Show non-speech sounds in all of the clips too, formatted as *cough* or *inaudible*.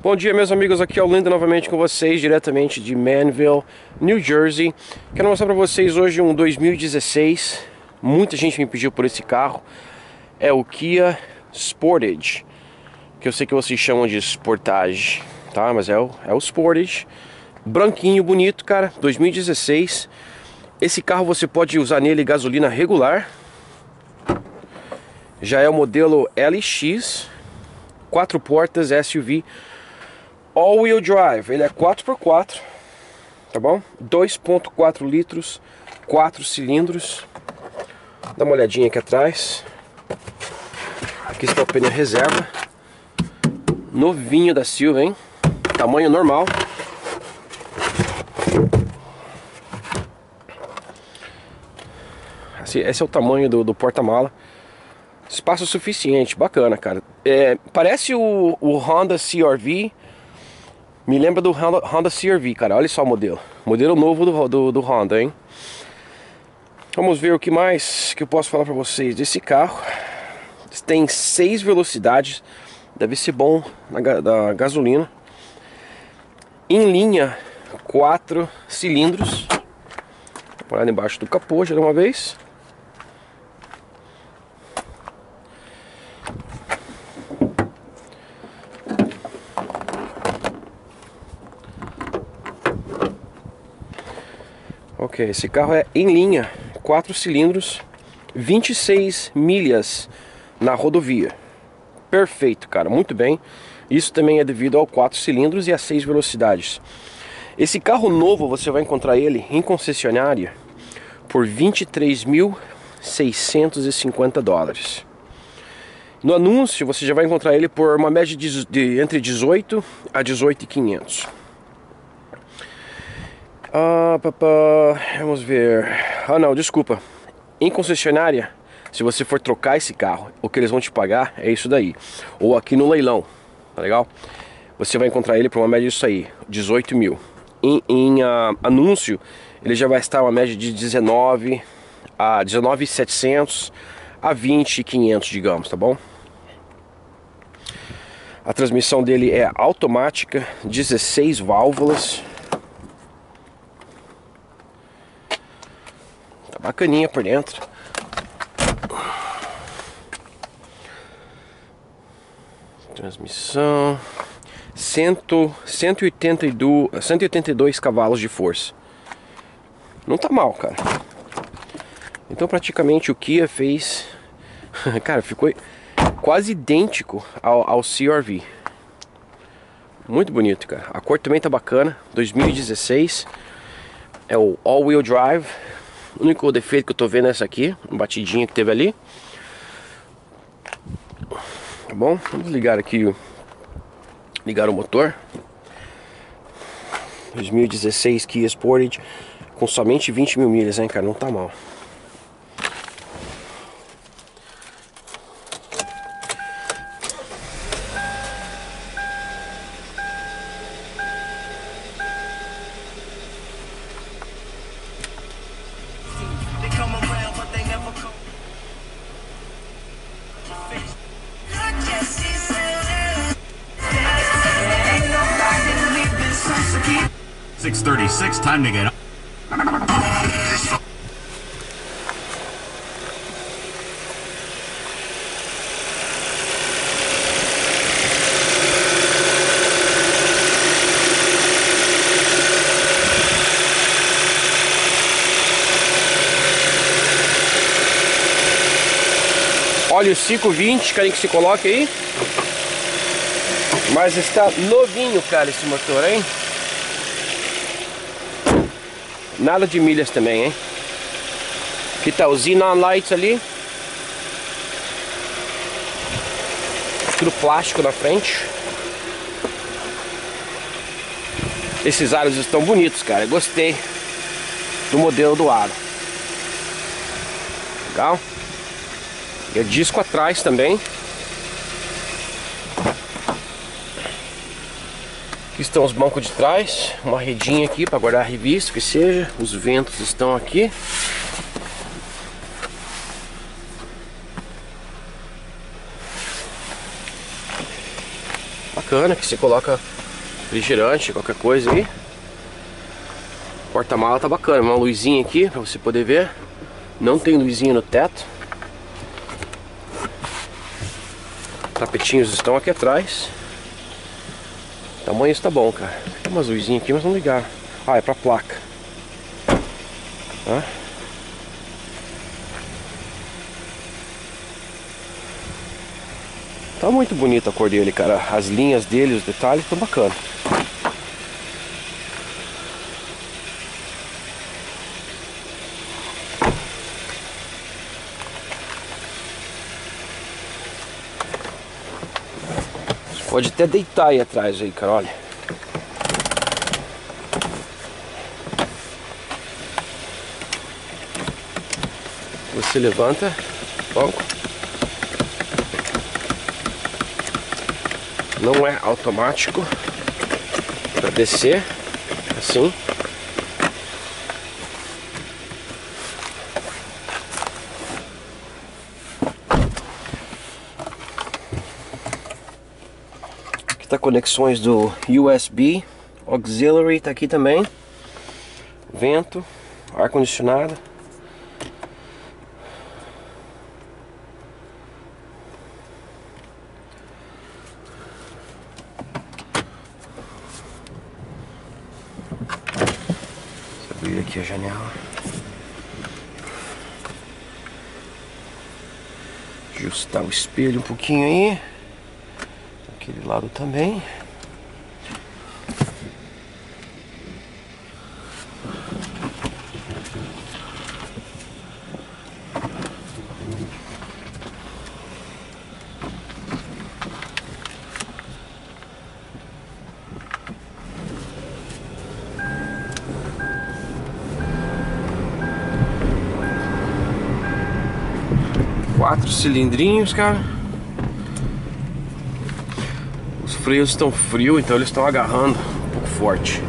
Bom dia meus amigos, aqui é o Lindo novamente com vocês, diretamente de Manville, New Jersey. Quero mostrar para vocês hoje um 2016 Muita gente me pediu por esse carro. É o Kia Sportage Que eu sei que vocês chamam de Sportage Tá, mas é o, é o Sportage. Branquinho, bonito cara, 2016 Esse carro você pode usar nele gasolina regular. Já é o modelo LX Quatro portas SUV all-wheel drive, ele é 4x4, tá bom? 2.4 litros, 4 cilindros. Dá uma olhadinha aqui atrás. Aqui está o pneu reserva. Novinho da Silva, hein? Tamanho normal. Esse é o tamanho do, do porta-mala. Espaço suficiente, bacana, cara. É, parece o, o Honda CRV me lembra do Honda, CRV, cara. Olha só o modelo. Modelo novo do, do, do Honda, hein? Vamos ver o que mais que eu posso falar para vocês desse carro. Tem seis velocidades. Deve ser bom na da gasolina. Em linha, quatro cilindros. Vou olhar embaixo do capô já de uma vez. Ok, esse carro é em linha, 4 cilindros, 26 milhas na rodovia. Perfeito, cara, muito bem. Isso também é devido ao 4 cilindros e a 6 velocidades. Esse carro novo você vai encontrar ele em concessionária por 23.650 dólares. No anúncio você já vai encontrar ele por uma média de, de entre 18 a 18.500. Ah, papá, vamos ver. Ah, não, desculpa. Em concessionária, se você for trocar esse carro, o que eles vão te pagar é isso daí. Ou aqui no leilão, tá legal? Você vai encontrar ele por uma média disso aí, 18 mil. Em, em uh, anúncio, ele já vai estar uma média de 19 a 19,700 a 20,500, digamos, tá bom? A transmissão dele é automática, 16 válvulas. Bacaninha por dentro. Transmissão. 100, 182, 182 cavalos de força. Não tá mal, cara. Então praticamente o Kia fez... *laughs* cara, ficou quase idêntico ao, ao CRV. Muito bonito, cara. A cor também tá bacana. 2016. É o all-wheel drive. O único defeito que eu tô vendo é essa aqui, uma batidinha que teve ali. Tá bom? Vamos ligar aqui, ligar o motor. 2016 Kia Sportage com somente 20 mil milhas, hein, cara? Não tá mal. 636, time to get Olha o 520, querem que se coloque aí? Mas está novinho, cara, esse motor, hein? Nada de milhas também, hein? Aqui tá o Xenon Lights ali. Tudo plástico na frente. Esses aros estão bonitos, cara. Eu gostei do modelo do aro. Legal. E é disco atrás também. Aqui estão os bancos de trás, uma redinha aqui para guardar a revista, que seja. Os ventos estão aqui. bacana que você coloca refrigerante, qualquer coisa aí. Porta-mala tá bacana, uma luzinha aqui pra você poder ver. Não tem luzinha no teto. Tapetinhos estão aqui atrás. Tamanho está bom, cara. Tem umas luzinhas aqui, mas não ligar. Ah, é pra placa. Tá? Tá muito bonita a cor dele, cara. As linhas dele, os detalhes, estão bacana. Pode até deitar aí atrás aí, cara, olha. Você levanta, banco. Não é automático para descer assim. Conexões do USB, auxiliary tá aqui também. Vento, ar condicionado. abrir aqui a janela. Ajustar o espelho um pouquinho aí. Aquele lado também. Quatro cilindrinhos, cara. Os freios estão frios, então eles estão agarrando um pouco forte.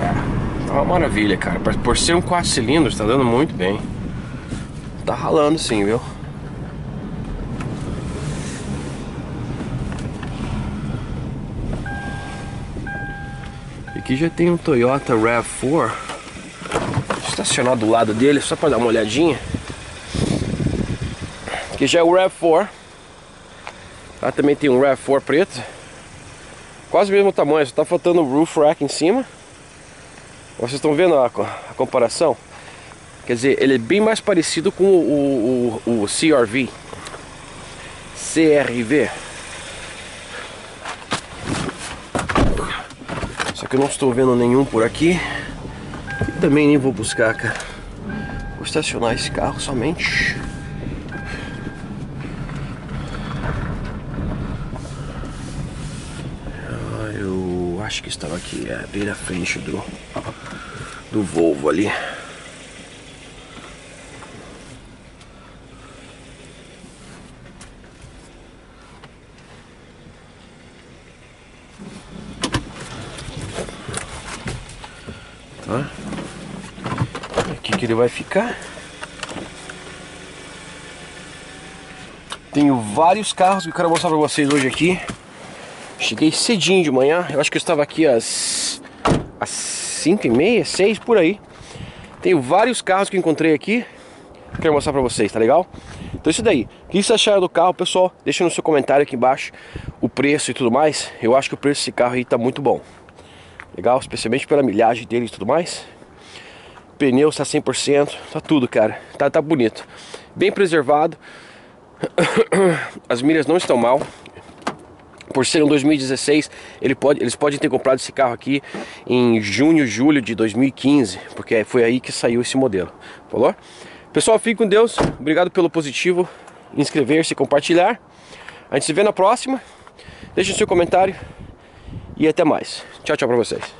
É, tá uma maravilha, cara. Por ser um quatro cilindros, tá dando muito bem. Tá ralando sim, viu? Aqui já tem um Toyota RAV4 estacionar do lado dele só para dar uma olhadinha. Aqui já é o RAV4. Lá também tem um RAV4 preto. Quase o mesmo tamanho, só tá faltando o roof rack em cima. Vocês estão vendo a, a, comparação? Quer dizer, ele é bem mais parecido com o, o, o, o CRV. CRV. Só que eu não estou vendo nenhum por aqui. E também nem vou buscar, cara. Vou estacionar esse carro somente. Ah, eu acho que estava aqui, é, bem na frente do, do Volvo ali. Tá? Aqui que ele vai ficar. Tenho vários carros que eu quero mostrar pra vocês hoje aqui. Cheguei cedinho de manhã. Eu acho que eu estava aqui às, às 5 e meia, 6 por aí. Tenho vários carros que encontrei aqui. Quero mostrar pra vocês, tá legal? Então isso daí. O que vocês acharam do carro, pessoal? Deixa no seu comentário aqui embaixo o preço e tudo mais. Eu acho que o preço desse carro aí tá muito bom. Legal? Especialmente pela milhagem dele e tudo mais. Pneu está 100%, tá tudo, cara. Tá, tá bonito. Bem preservado. *coughs* As milhas não estão mal. Por ser um 2016, ele pode, eles podem ter comprado esse carro aqui em junho, julho de 2015, porque foi aí que saiu esse modelo. Falou? Pessoal, fique com Deus. Obrigado pelo positivo. Inscrever-se, compartilhar. A gente se vê na próxima. Deixe o seu comentário. E até mais. Tchau, tchau pra vocês.